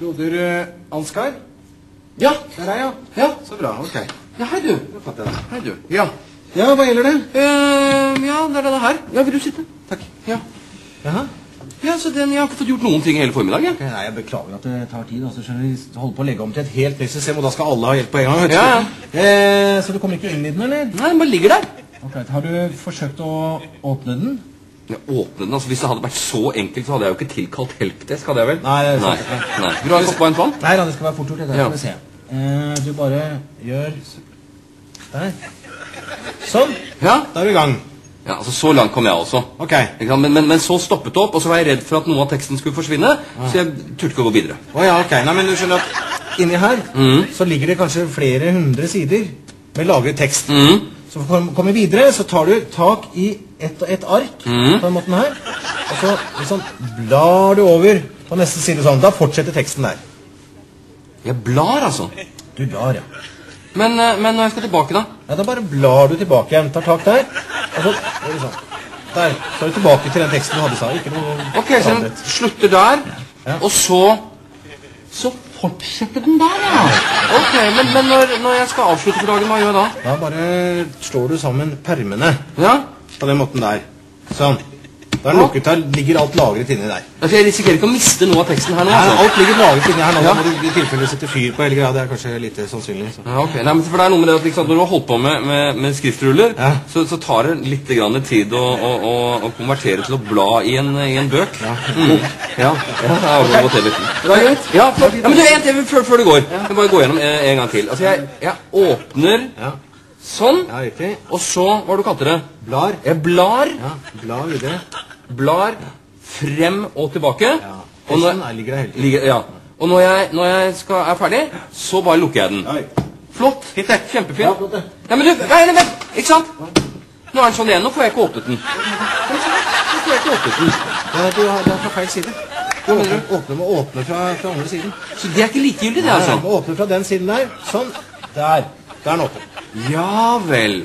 Broder eh, Ansgar? Ja. Der er jeg, ja. Ja. Så bra. Ok. ja hei, du. Hei, du. Ja. Ja, hva gjelder det? Uh, ja, det er det her. Ja, vil du sitte? Takk. Ja. Jaha. Ja, så den, Jeg har ikke fått gjort noen ting hele formiddagen. Okay, Ok, Nei, jeg beklager at det tar tid. altså, skjønner. Vi holder på å legge om til et helt nytt system, og da skal alle ha hjelp på en gang. vet du. Ja, Eh, så du kommer ikke inn i den, eller? Nei, den bare ligger der. Ok, Har du forsøkt å åpne den? Åpne den, altså Hvis det hadde vært så enkelt, så hadde jeg jo ikke tilkalt helpdesk. hadde jeg vel? Nei, det er Nei. sant. Nei. Vil du ha en kopp varmt vann? Nei det skal være fort gjort. Det Ja. skal vi se. Eh, du bare gjør Der. Sånn. Ja. Da er du i gang. ja, altså Så langt kom jeg også. Ok. Men, men, men så stoppet det opp, og så var jeg redd for at noe av teksten skulle forsvinne. Så jeg turte ikke å gå videre. Oh, ja, ok. Nei, men du skjønner at inni her så ligger det kanskje flere hundre sider med lagret tekst. Mhm. Så for å komme videre, så tar du tak i ett og ett ark på den måten her. Og så liksom blar du over på neste side sånn. Da fortsetter teksten der. Jeg blar, altså. Du blar, ja. Men, eh, men når jeg skal tilbake, da? Ja, Da bare blar du tilbake igjen. Tar tak der. Og så liksom. Der. Så er du tilbake til den teksten du hadde sa. Ikke noe Ok, så den slutter der, Ja. og så Så fortsetter den der, ja. Ok, Men, men når, når jeg skal avslutte for dagen, hva gjør jeg da? Da bare slår du sammen permene Ja? på den måten der. Sånn. Da er den lukket. her, ligger alt lagret inni der. Altså, Jeg risikerer ikke å miste noe av teksten her nå? Nei, altså. alt ligger lagret inni her nå. Ja. Da må du i tilfelle sette fyr på hele greia. Det er kanskje lite sannsynlig. Så. Ja, ok. Nei, men for det er noe med det at liksom, Når du har holdt på med, med, med skriftruller, Ja. så, så tar det litt grann tid å, å, å, å konvertere til å bla i en, i en bøk. Ja. Mm. ja. ja ja. Det er greit. Ja, for, ja, men du, en til før, før du går. Jeg må bare gå gjennom en, en gang til. Altså, jeg, jeg åpner Ja. sånn, ja, og så Hva var det du kalte det? Blar. Jeg blar, Ja, bla videre. Blar frem og tilbake. Ja. Og når, er- ligger der tiden. ligger, ja. og når jeg, når jeg skal, er ferdig, så bare lukker jeg den. Oi. Flott. Kjempefint. Ja, flott. Nei, men du, nei, vent, ikke sant? Nå er den sånn igjen. Nå får jeg ikke åpnet den. Nå får jeg ikke åpnet den. Ja, du har, det er fra feil side. Du åpner, åpner med åpne fra, fra andre siden. Så det er ikke likegyldig, det, altså? Nei, åpne fra den siden der. Sånn. Der. Der er den åpen. Ja vel.